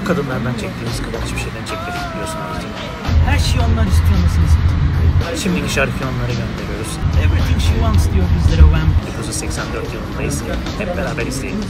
Şu kadınlardan çektiğimiz kadar hiçbir şeyden çekmedik biliyorsunuz değil mi? Her şeyi ondan istiyor anasını satayım. Şimdiki şarkıyı onlara gönderiyoruz. Everything she wants diyor bizlere Wham. 1984 yılındayız. Hep beraber izleyelim.